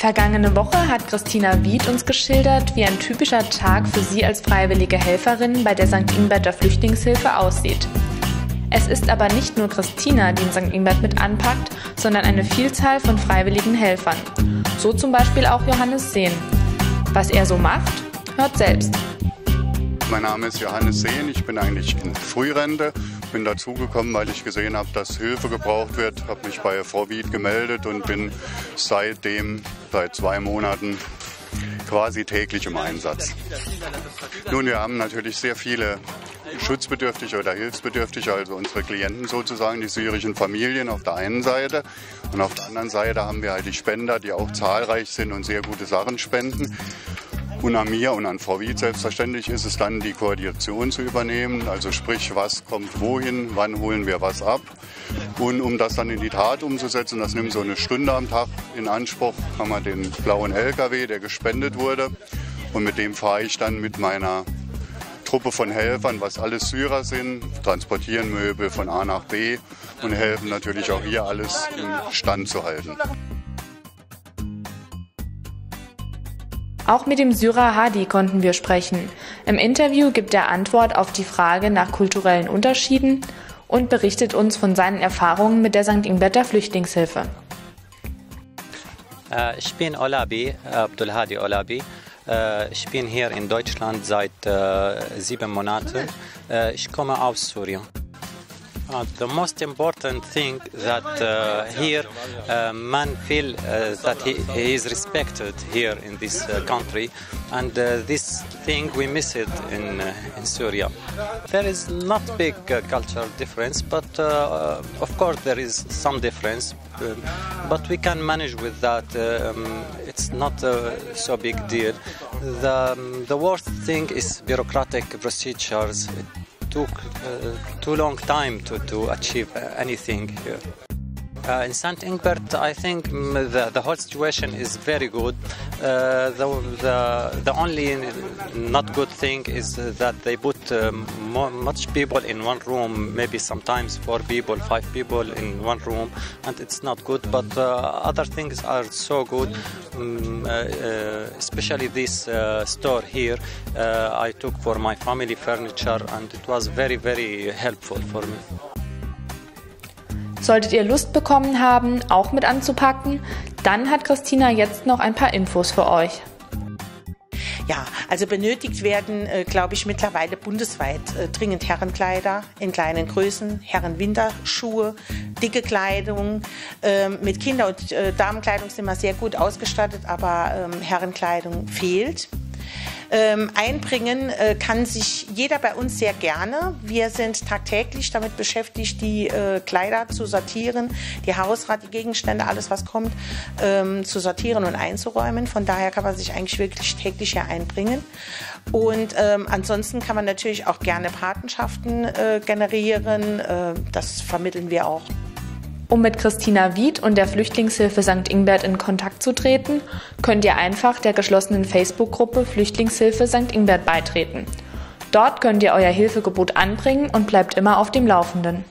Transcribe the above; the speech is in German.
Vergangene Woche hat Christina Wied uns geschildert, wie ein typischer Tag für sie als freiwillige Helferin bei der St. Ingberter Flüchtlingshilfe aussieht. Es ist aber nicht nur Christina, die in St. Ingbert mit anpackt, sondern eine Vielzahl von freiwilligen Helfern. So zum Beispiel auch Johannes Sehn. Was er so macht, hört selbst. Mein Name ist Johannes Sehn, ich bin eigentlich in Frührente, bin dazugekommen, weil ich gesehen habe, dass Hilfe gebraucht wird, habe mich bei Frau Wied gemeldet und bin seitdem, seit zwei Monaten, quasi täglich im Einsatz. Nun, wir haben natürlich sehr viele Schutzbedürftige oder Hilfsbedürftige, also unsere Klienten sozusagen, die syrischen Familien auf der einen Seite. Und auf der anderen Seite haben wir halt die Spender, die auch zahlreich sind und sehr gute Sachen spenden. Und an mir und an Frau Wied selbstverständlich ist es dann, die Koordination zu übernehmen. Also sprich, was kommt wohin, wann holen wir was ab. Und um das dann in die Tat umzusetzen, das nimmt so eine Stunde am Tag in Anspruch, haben wir den blauen LKW, der gespendet wurde. Und mit dem fahre ich dann mit meiner Truppe von Helfern, was alles Syrer sind, transportieren Möbel von A nach B und helfen natürlich auch hier alles im Stand zu halten. Auch mit dem Syrer Hadi konnten wir sprechen. Im Interview gibt er Antwort auf die Frage nach kulturellen Unterschieden und berichtet uns von seinen Erfahrungen mit der St. Ingberter Flüchtlingshilfe. Äh, ich bin Olabi, Abdulhadi Olabi. Äh, ich bin hier in Deutschland seit äh, sieben Monaten. Ich komme aus Syrien. Uh, the most important thing that uh, here uh, man feel uh, that he, he, is respected here in this uh, country, and this thing we miss it in in Syria. There is not big cultural difference, but of course there is some difference. Um, but we can manage with that. Um, it's not so big deal. The, um, the worst thing is bureaucratic procedures. It took uh, too long time to, to achieve anything here. Uh, in St. Ingbert, I think the, the whole situation is very good. Uh, the, the, the only not good thing is that they put um, much people in one room, maybe sometimes four people, five people in one room, and it's not good. But uh, other things are so good, um, especially this store here. I took for my family furniture, and it was very, very helpful for me. Solltet ihr Lust bekommen haben, auch mit anzupacken, dann hat Christina jetzt noch ein paar Infos für euch. Ja, also benötigt werden, äh, glaube ich, mittlerweile bundesweit äh, dringend Herrenkleider in kleinen Größen, Herrenwinterschuhe, dicke Kleidung. Ähm, mit Kinder- und äh, Damenkleidung sind wir sehr gut ausgestattet, aber ähm, Herrenkleidung fehlt. Ähm, einbringen äh, kann sich jeder bei uns sehr gerne. Wir sind tagtäglich damit beschäftigt, die äh, Kleider zu sortieren, die Hausrat, die Gegenstände, alles was kommt, ähm, zu sortieren und einzuräumen. Von daher kann man sich eigentlich wirklich täglich hier einbringen. Und ähm, ansonsten kann man natürlich auch gerne Patenschaften äh, generieren. Äh, das vermitteln wir auch. Um mit Christina Wied und der Flüchtlingshilfe St. Ingbert in Kontakt zu treten, könnt ihr einfach der geschlossenen Facebook-Gruppe Flüchtlingshilfe St. Ingbert beitreten. Dort könnt ihr euer Hilfegebot anbringen und bleibt immer auf dem Laufenden.